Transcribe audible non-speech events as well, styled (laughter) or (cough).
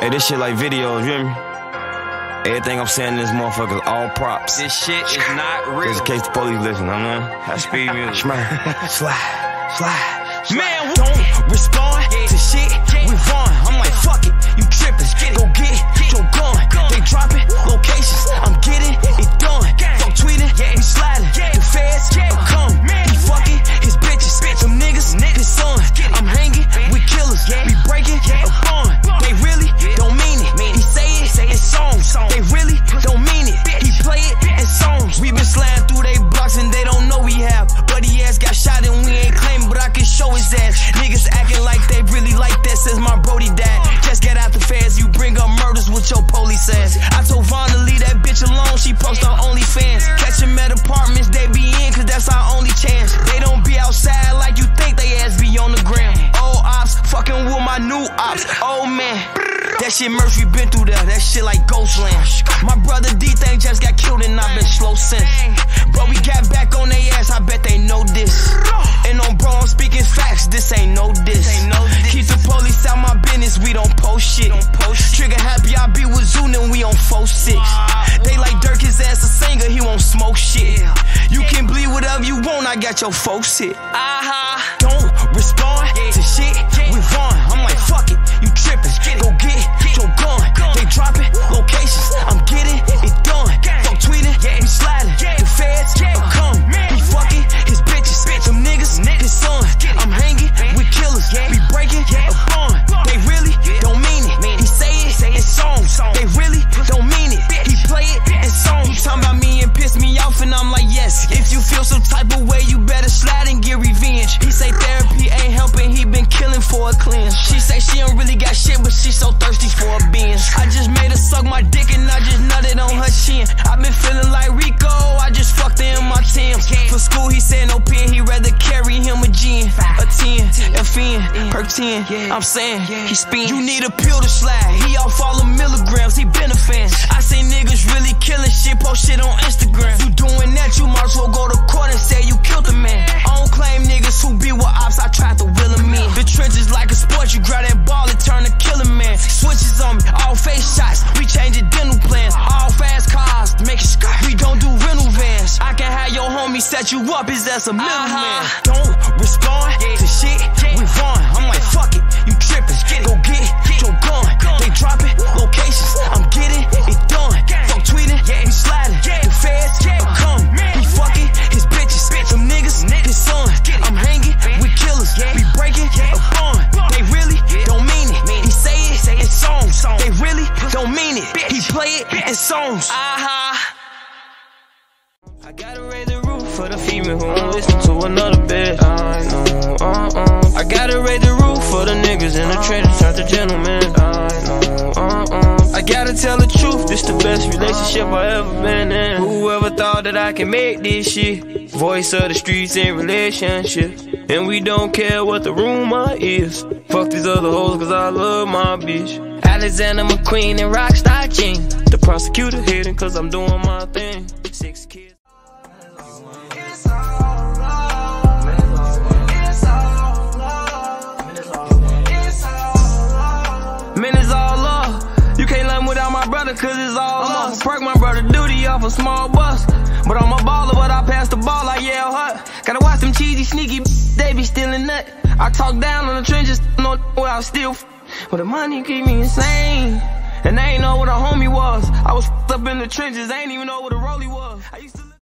Hey, this shit like videos, you hear me? Everything I'm saying in this motherfucker all props. This shit is not real. Just in case the police listen, I'm mean, High speed (laughs) music. slide, slide, slide. Man, don't respond to shit with Von. I'm like, ass. Niggas acting like they really like that since my Brody died. Just get out the feds, you bring up murders with your police ass. I told Von to leave that bitch alone, she post on OnlyFans. Catch them at apartments, they be in, cause that's our only chance. They don't be outside like you think they ass be on the gram. Old ops, fucking with my new ops. Oh man. That shit Murphy been through there, that shit like Ghostland. My brother D thing just got killed and I've been slow since. But we got back on their ass, I bet they know this. And on bro, I'm speaking facts, this ain't no diss. Keep the police out my business, we don't post shit. Trigger happy, I be with Zoon and we on 4-6. They like Durk, his ass a singer, he won't smoke shit. You can bleed whatever you want, I got your folks hit. Uh-huh. Don't respond to shit with Von. I'm like, fuck it, you trippin'. Go get your gun. They dropping locations. She so thirsty for a binge. I just made her suck my dick and I just nutted on her chin. I been feeling like Rico, I just fucked her in my Tim's. For school, he said no pen, he rather carry him a gin. A 10, FN, per 10. I'm saying, he spin. You need a pill to slide, he off all the milligrams, he been a fan. I say niggas really killing shit, post shit on Instagram. You doing that, you might as well go to court and say you killed a man. I don't claim niggas who be with ops, I tried to will them in. The trenches like a sport, you grab that set you up, is that a middleman? Don't respond to shit with Von. I'm like, fuck it, you trippin'. Go get get your gun. They dropping locations, I'm getting it done. Fuck tweeting, we sliding. The feds are come. He fucking his bitches. Them niggas, his son. I'm hanging with killers. We breaking a bond. They really don't mean it. He say it in songs. They really don't mean it. He play it in songs. Uh-huh. I gotta raise the roof for the female who won't listen to another bitch. I know, uh-uh. I gotta raise the roof for the niggas in the trenches, turn to gentlemen. I know, uh-uh. I gotta tell the truth, this the best relationship I ever been in. Whoever thought that I can make this shit? Voice of the streets in relationships. And we don't care what the rumor is. Fuck these other hoes cause I love my bitch. Alexander McQueen and Rockstar Jean. The prosecutor hating cause I'm doing my thing. Six kids. Me without my brother, cause it's all I'm. Off perk, my brother duty off a small bus. But I'm a baller, but I pass the ball like yeah, hut. Gotta watch them cheesy, sneaky, they be stealing nut. I talk down on the trenches, no where I still. But the money keep me insane. And they ain't know what a homie was. I was up in the trenches, I ain't even know what a rollie was. I used to